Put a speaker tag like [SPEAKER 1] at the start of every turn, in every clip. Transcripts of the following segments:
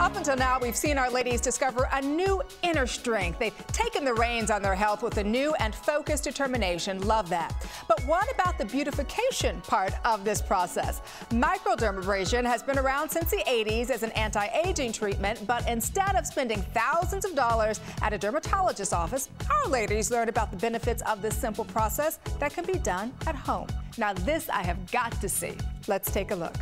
[SPEAKER 1] Up until now, we've seen our ladies discover a new inner strength. They've taken the reins on their health with a new and focused determination. Love that. But what about the beautification part of this process? Microdermabrasion has been around since the 80s as an anti-aging treatment, but instead of spending thousands of dollars at a dermatologist's office, our ladies learned about the benefits of this simple process that can be done at home. Now this I have got to see. Let's take a look.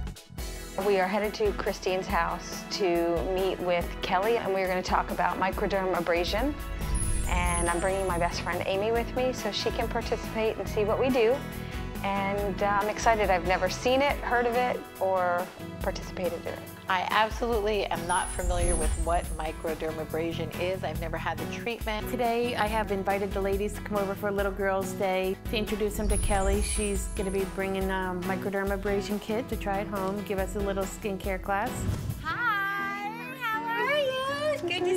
[SPEAKER 2] We are headed to Christine's house to meet with Kelly, and we're going to talk about microdermabrasion. And I'm bringing my best friend Amy with me so she can participate and see what we do. And uh, I'm excited. I've never seen it, heard of it, or participated in it.
[SPEAKER 3] I absolutely am not familiar with what microdermabrasion is. I've never had the treatment.
[SPEAKER 4] Today I have invited the ladies to come over for a little girls day to introduce them to Kelly. She's going to be bringing a microdermabrasion kit to try at home, give us a little skincare class.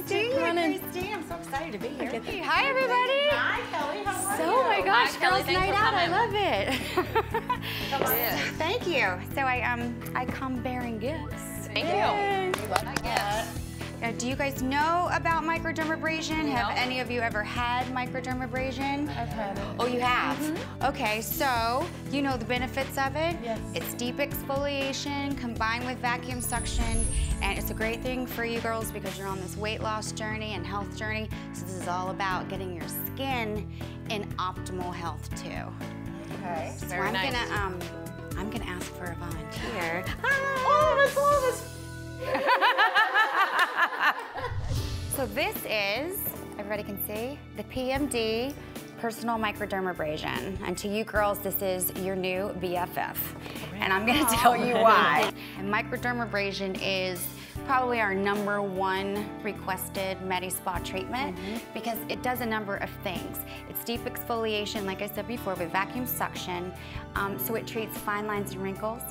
[SPEAKER 5] Hi, how are you? Good to see you, Christy. I'm so excited to be here. Hey, hi, everybody.
[SPEAKER 3] Hi, Kelly. How are
[SPEAKER 5] So,
[SPEAKER 3] you?
[SPEAKER 5] oh my gosh,
[SPEAKER 3] Hi,
[SPEAKER 5] girls'
[SPEAKER 3] Thanks
[SPEAKER 5] night
[SPEAKER 3] for
[SPEAKER 5] out. I love it. Thank you. So I um I come bearing gifts.
[SPEAKER 3] Thank you.
[SPEAKER 5] Uh, do you guys know about microdermabrasion? Have any of you ever had microdermabrasion?
[SPEAKER 4] I've had it.
[SPEAKER 5] Oh, you have? Okay, so you know the benefits of it?
[SPEAKER 4] Yes.
[SPEAKER 5] It's deep exfoliation combined with vacuum suction, and it's a great thing for you girls because you're on this weight loss journey and health journey. So this is all about getting your skin in optimal health too.
[SPEAKER 3] Okay.
[SPEAKER 5] So
[SPEAKER 3] Very
[SPEAKER 5] I'm
[SPEAKER 3] nice.
[SPEAKER 5] gonna um I'm gonna ask for a volunteer.
[SPEAKER 3] Oh, that's
[SPEAKER 5] So this is, everybody can see, the PMD personal microdermabrasion. And to you girls, this is your new BFF. And I'm gonna tell you why. And microdermabrasion is probably our number one requested Medi-Spa treatment because it does a number of things. It's deep exfoliation, like I said before, with vacuum suction. Um, so it treats fine lines and wrinkles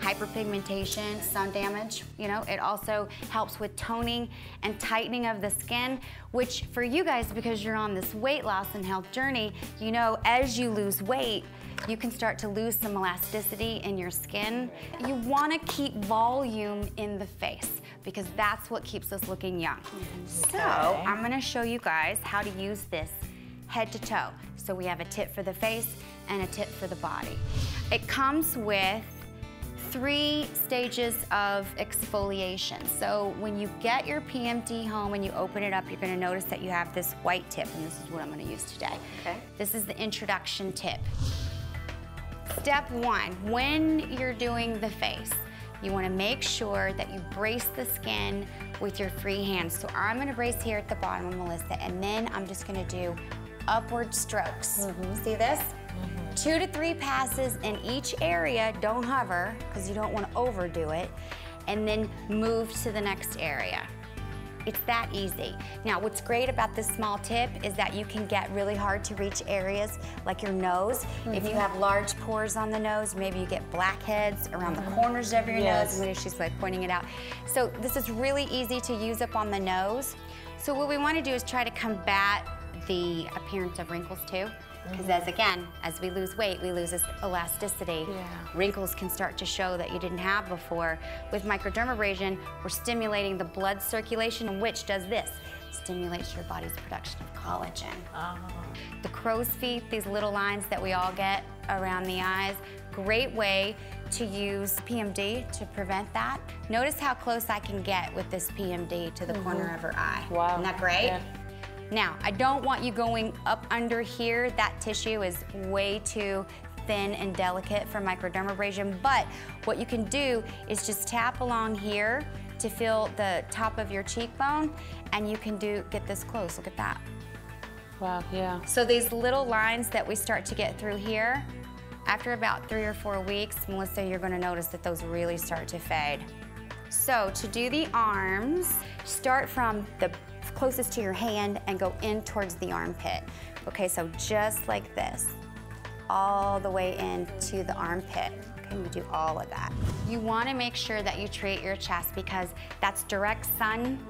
[SPEAKER 5] hyperpigmentation, sun damage. You know, it also helps with toning and tightening of the skin, which for you guys, because you're on this weight loss and health journey, you know, as you lose weight, you can start to lose some elasticity in your skin. You want to keep volume in the face because that's what keeps us looking young. So I'm going to show you guys how to use this head to toe. So we have a tip for the face and a tip for the body. It comes with three stages of exfoliation. So when you get your PMD home and you open it up, you're gonna notice that you have this white tip, and this is what I'm gonna use today.
[SPEAKER 2] Okay.
[SPEAKER 5] This is the introduction tip. Step one, when you're doing the face, you wanna make sure that you brace the skin with your free hands. So I'm gonna brace here at the bottom of Melissa, and then I'm just gonna do upward strokes. Mm-hmm. See this? Two to three passes in each area, don't hover, because you don't wanna overdo it, and then move to the next area. It's that easy. Now, what's great about this small tip is that you can get really hard to reach areas like your nose. If you mm-hmm. have large pores on the nose, maybe you get blackheads around the mm-hmm. corners of your
[SPEAKER 4] Yes.
[SPEAKER 5] nose. And she's like pointing it out. So this is really easy to use up on the nose. So what we want to do is try to combat the appearance of wrinkles too. Because as again, as we lose weight, we lose this elasticity.
[SPEAKER 4] Yeah.
[SPEAKER 5] Wrinkles can start to show that you didn't have before. With microdermabrasion, we're stimulating the blood circulation, which does this, stimulates your body's production of collagen. Uh-huh. The crow's feet, these little lines that we all get around the eyes, great way to use PMD to prevent that. Notice how close I can get with this PMD to the corner mm-hmm. of her eye.
[SPEAKER 4] Wow.
[SPEAKER 5] Isn't that great?
[SPEAKER 4] Yeah.
[SPEAKER 5] Now, I don't want you going up under here. That tissue is way too thin and delicate for microdermabrasion, but what you can do is just tap along here to feel the top of your cheekbone, and you can do get this close. Look at that.
[SPEAKER 4] Wow, yeah.
[SPEAKER 5] So these little lines that we start to get through here, after about three or four weeks, Melissa, you're gonna notice that those really start to fade. So to do the arms, start from the closest to your hand and go in towards the armpit. Okay, so just like this, all the way into the armpit. Okay, we do all of that. You wanna make sure that you treat your chest because that's direct sun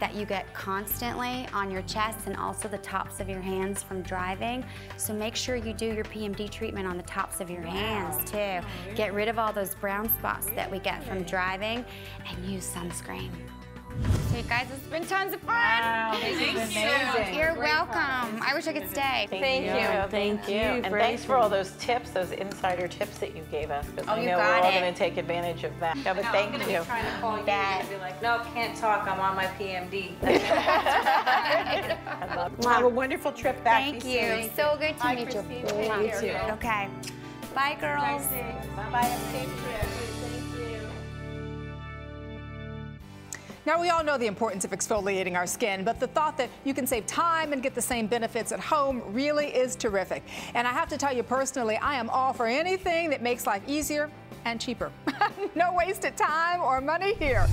[SPEAKER 5] that you get constantly on your chest and also the tops of your hands from driving. So make sure you do your PMD treatment on the tops of your hands too. Get rid of all those brown spots that we get from driving and use sunscreen. So you guys, it's been tons of fun.
[SPEAKER 3] Wow, this is amazing.
[SPEAKER 5] You're welcome. I wish I could stay.
[SPEAKER 3] Thank you.
[SPEAKER 4] Thank you
[SPEAKER 3] And
[SPEAKER 4] for
[SPEAKER 3] thanks for all those tips, those insider tips that you gave us. Because
[SPEAKER 5] Oh,
[SPEAKER 3] I
[SPEAKER 5] you
[SPEAKER 3] know we're
[SPEAKER 5] got
[SPEAKER 3] all
[SPEAKER 5] it.
[SPEAKER 3] going to take advantage of that. Yeah, but thank you.
[SPEAKER 6] trying to call you
[SPEAKER 5] That-
[SPEAKER 6] and be like, no, can't talk, I'm on my PMD.
[SPEAKER 3] Have a wonderful trip back. To you.
[SPEAKER 5] Thank
[SPEAKER 3] Be
[SPEAKER 5] you.
[SPEAKER 3] safe.
[SPEAKER 5] So good to meet you.
[SPEAKER 6] Christine. Take
[SPEAKER 5] Mwah.
[SPEAKER 6] care.
[SPEAKER 5] Okay. Bye, girls.
[SPEAKER 3] Bye-bye. Have a
[SPEAKER 1] Now, we all know the importance of exfoliating our skin, but the thought that you can save time and get the same benefits at home really is terrific. And I have to tell you personally, I am all for anything that makes life easier and cheaper. no wasted time or money here.